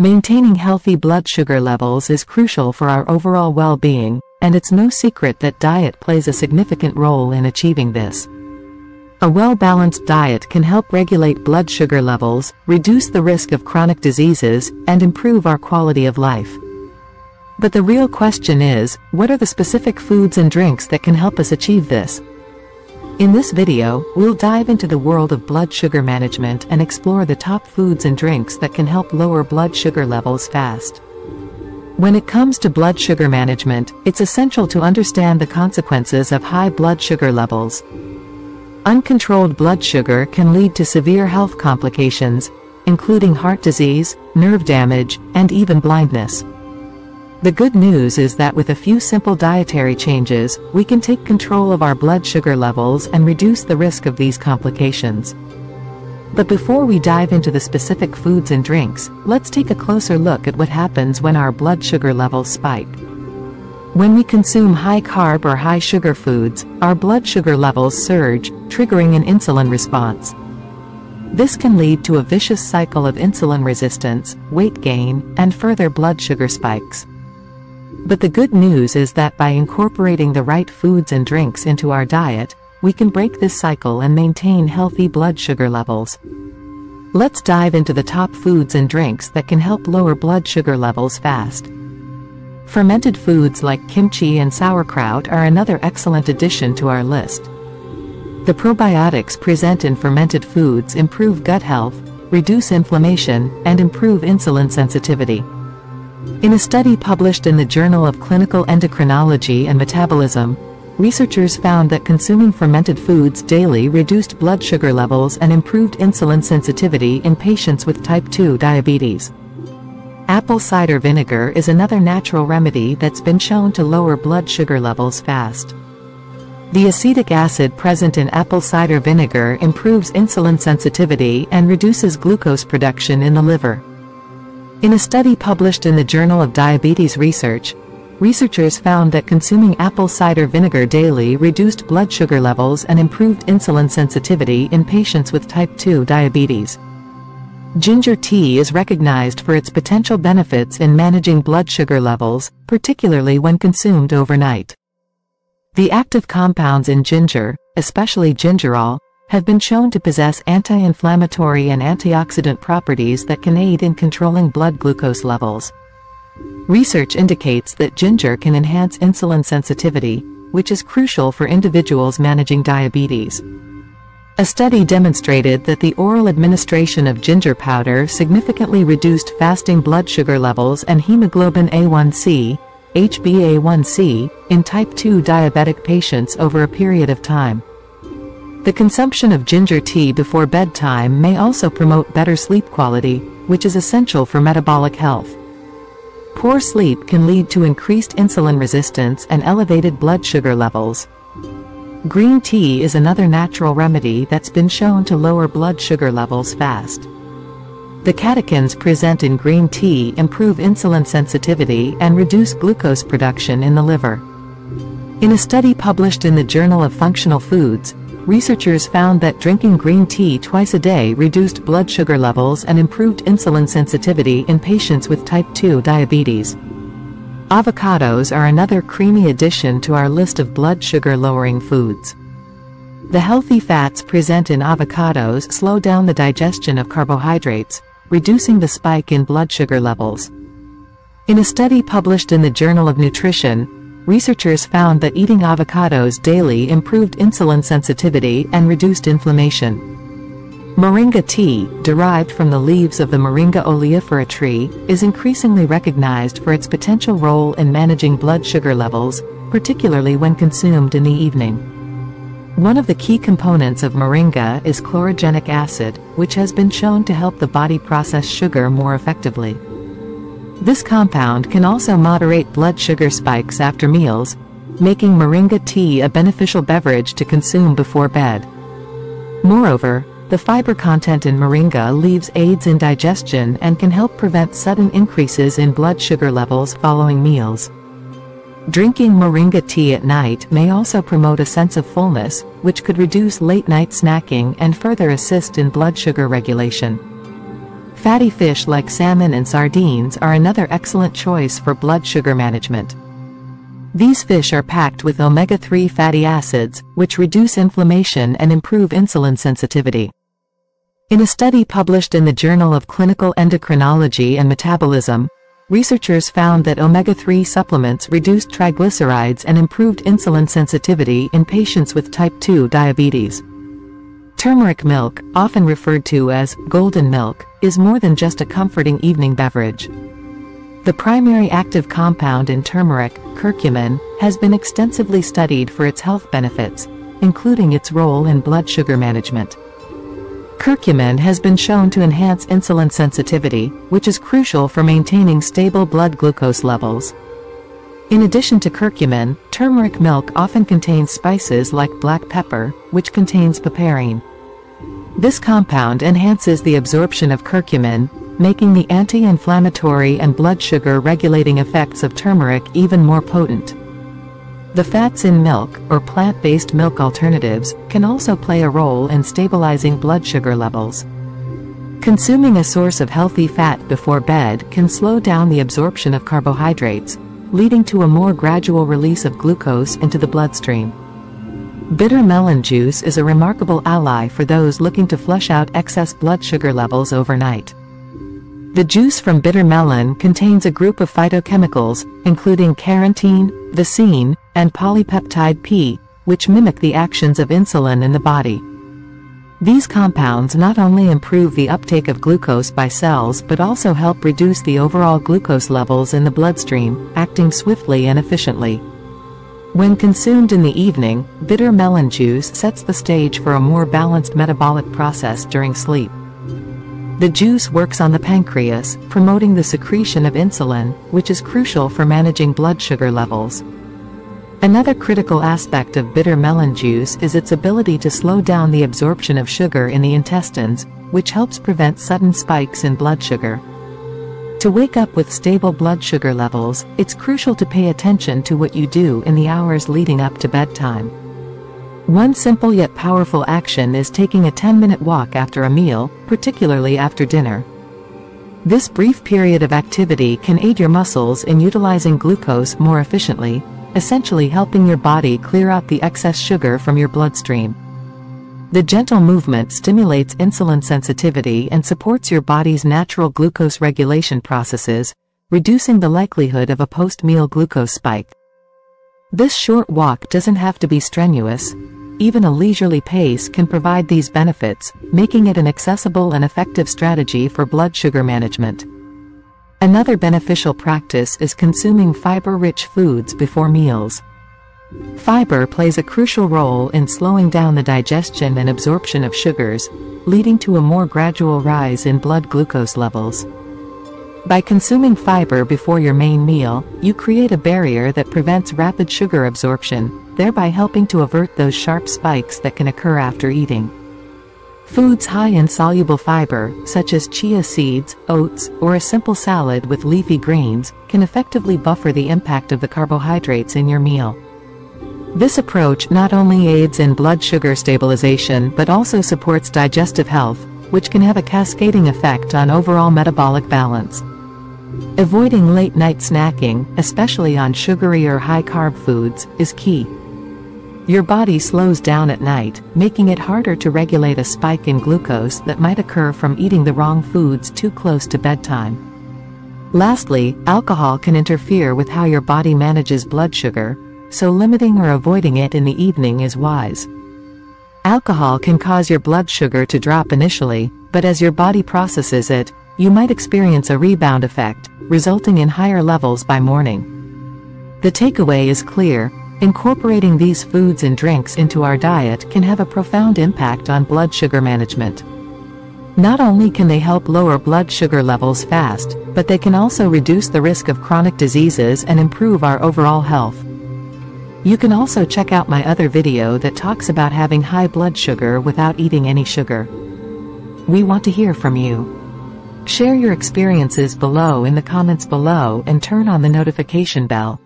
Maintaining healthy blood sugar levels is crucial for our overall well-being, and it's no secret that diet plays a significant role in achieving this. A well-balanced diet can help regulate blood sugar levels, reduce the risk of chronic diseases, and improve our quality of life. But the real question is, what are the specific foods and drinks that can help us achieve this? In this video, we'll dive into the world of blood sugar management and explore the top foods and drinks that can help lower blood sugar levels fast. When it comes to blood sugar management, it's essential to understand the consequences of high blood sugar levels. Uncontrolled blood sugar can lead to severe health complications, including heart disease, nerve damage, and even blindness. The good news is that with a few simple dietary changes, we can take control of our blood sugar levels and reduce the risk of these complications. But before we dive into the specific foods and drinks, let's take a closer look at what happens when our blood sugar levels spike. When we consume high-carb or high-sugar foods, our blood sugar levels surge, triggering an insulin response. This can lead to a vicious cycle of insulin resistance, weight gain, and further blood sugar spikes. But the good news is that by incorporating the right foods and drinks into our diet, we can break this cycle and maintain healthy blood sugar levels. Let's dive into the top foods and drinks that can help lower blood sugar levels fast. Fermented foods like kimchi and sauerkraut are another excellent addition to our list. The probiotics present in fermented foods improve gut health, reduce inflammation, and improve insulin sensitivity. In a study published in the Journal of Clinical Endocrinology and Metabolism, researchers found that consuming fermented foods daily reduced blood sugar levels and improved insulin sensitivity in patients with type 2 diabetes. Apple cider vinegar is another natural remedy that's been shown to lower blood sugar levels fast. The acetic acid present in apple cider vinegar improves insulin sensitivity and reduces glucose production in the liver. In a study published in the Journal of Diabetes Research, researchers found that consuming apple cider vinegar daily reduced blood sugar levels and improved insulin sensitivity in patients with type 2 diabetes. Ginger tea is recognized for its potential benefits in managing blood sugar levels, particularly when consumed overnight. The active compounds in ginger, especially gingerol, have been shown to possess anti-inflammatory and antioxidant properties that can aid in controlling blood glucose levels. Research indicates that ginger can enhance insulin sensitivity, which is crucial for individuals managing diabetes. A study demonstrated that the oral administration of ginger powder significantly reduced fasting blood sugar levels and hemoglobin A1C, HbA1c, in type 2 diabetic patients over a period of time. The consumption of ginger tea before bedtime may also promote better sleep quality, which is essential for metabolic health. Poor sleep can lead to increased insulin resistance and elevated blood sugar levels. Green tea is another natural remedy that's been shown to lower blood sugar levels fast. The catechins present in green tea improve insulin sensitivity and reduce glucose production in the liver. In a study published in the Journal of Functional Foods, researchers found that drinking green tea twice a day reduced blood sugar levels and improved insulin sensitivity in patients with type 2 diabetes. Avocados are another creamy addition to our list of blood sugar lowering foods. The healthy fats present in avocados slow down the digestion of carbohydrates, reducing the spike in blood sugar levels. In a study published in the Journal of Nutrition, researchers found that eating avocados daily improved insulin sensitivity and reduced inflammation. Moringa tea, derived from the leaves of the Moringa oleifera tree, is increasingly recognized for its potential role in managing blood sugar levels, particularly when consumed in the evening. One of the key components of moringa is chlorogenic acid, which has been shown to help the body process sugar more effectively. This compound can also moderate blood sugar spikes after meals, making moringa tea a beneficial beverage to consume before bed. Moreover, the fiber content in moringa leaves aids in digestion and can help prevent sudden increases in blood sugar levels following meals. Drinking moringa tea at night may also promote a sense of fullness, which could reduce late-night snacking and further assist in blood sugar regulation. Fatty fish like salmon and sardines are another excellent choice for blood sugar management. These fish are packed with omega-3 fatty acids, which reduce inflammation and improve insulin sensitivity. In a study published in the Journal of Clinical Endocrinology and Metabolism, researchers found that omega-3 supplements reduced triglycerides and improved insulin sensitivity in patients with type 2 diabetes. Turmeric milk, often referred to as golden milk, is more than just a comforting evening beverage. The primary active compound in turmeric, curcumin, has been extensively studied for its health benefits, including its role in blood sugar management. Curcumin has been shown to enhance insulin sensitivity, which is crucial for maintaining stable blood glucose levels. In addition to curcumin, turmeric milk often contains spices like black pepper, which contains piperine. This compound enhances the absorption of curcumin, making the anti-inflammatory and blood sugar regulating effects of turmeric even more potent. The fats in milk, or plant-based milk alternatives, can also play a role in stabilizing blood sugar levels. Consuming a source of healthy fat before bed can slow down the absorption of carbohydrates, leading to a more gradual release of glucose into the bloodstream. Bitter melon juice is a remarkable ally for those looking to flush out excess blood sugar levels overnight. The juice from bitter melon contains a group of phytochemicals, including charantin, vicine, and polypeptide P, which mimic the actions of insulin in the body. These compounds not only improve the uptake of glucose by cells but also help reduce the overall glucose levels in the bloodstream, acting swiftly and efficiently. When consumed in the evening, bitter melon juice sets the stage for a more balanced metabolic process during sleep. The juice works on the pancreas, promoting the secretion of insulin, which is crucial for managing blood sugar levels. Another critical aspect of bitter melon juice is its ability to slow down the absorption of sugar in the intestines, which helps prevent sudden spikes in blood sugar. To wake up with stable blood sugar levels, it's crucial to pay attention to what you do in the hours leading up to bedtime. One simple yet powerful action is taking a 10-minute walk after a meal, particularly after dinner. This brief period of activity can aid your muscles in utilizing glucose more efficiently, essentially helping your body clear out the excess sugar from your bloodstream. The gentle movement stimulates insulin sensitivity and supports your body's natural glucose regulation processes, reducing the likelihood of a post-meal glucose spike. This short walk doesn't have to be strenuous. Even a leisurely pace can provide these benefits, making it an accessible and effective strategy for blood sugar management. Another beneficial practice is consuming fiber-rich foods before meals. Fiber plays a crucial role in slowing down the digestion and absorption of sugars, leading to a more gradual rise in blood glucose levels. By consuming fiber before your main meal, you create a barrier that prevents rapid sugar absorption, thereby helping to avert those sharp spikes that can occur after eating. Foods high in soluble fiber, such as chia seeds, oats, or a simple salad with leafy greens, can effectively buffer the impact of the carbohydrates in your meal. This approach not only aids in blood sugar stabilization but also supports digestive health, which can have a cascading effect on overall metabolic balance. Avoiding late-night snacking, especially on sugary or high-carb foods, is key. Your body slows down at night, making it harder to regulate a spike in glucose that might occur from eating the wrong foods too close to bedtime. Lastly, alcohol can interfere with how your body manages blood sugar, so limiting or avoiding it in the evening is wise. Alcohol can cause your blood sugar to drop initially, but as your body processes it, you might experience a rebound effect, resulting in higher levels by morning. The takeaway is clear, incorporating these foods and drinks into our diet can have a profound impact on blood sugar management. Not only can they help lower blood sugar levels fast, but they can also reduce the risk of chronic diseases and improve our overall health. You can also check out my other video that talks about having high blood sugar without eating any sugar. We want to hear from you. Share your experiences below in the comments below and turn on the notification bell.